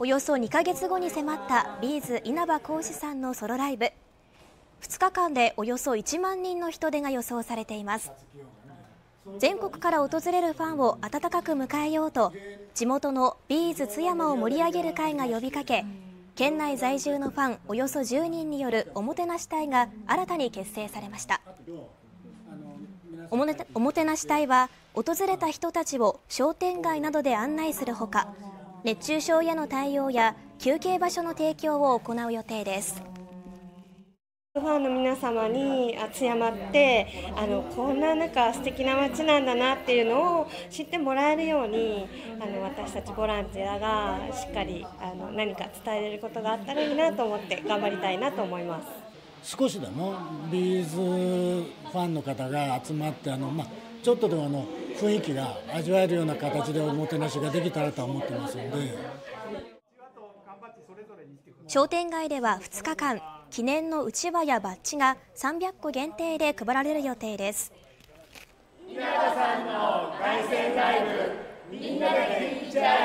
およそ2ヶ月後に迫った B'z稲葉浩志さんのソロライブ。2日間でおよそ1万人の人出が予想されています。全国から訪れるファンを温かく迎えようと地元の B'z津山を盛り上げる会が呼びかけ県内在住のファンおよそ10人によるおもてなし隊が新たに結成されました。おもおもてなし隊は訪れた人たちを商店街などで案内するほか熱中症への対応や休憩場所の提供を行う予定です。ファンの皆様に津山ってあのこんななんか素敵な街なんだなっていうのを知ってもらえるようにあの私たちボランティアがしっかりあの何か伝えれることがあったらいいなと思って頑張りたいなと思います。少しでもビーズファンの方が集まってあの、まあ、ちょっとでもあの雰囲気が味わえるような形でおもてなしができたらと思ってますので。商店街では2日間記念のうちわやバッジが300個限定で配られる予定です。稲田さんの凱旋ライブみんなで聞いちゃ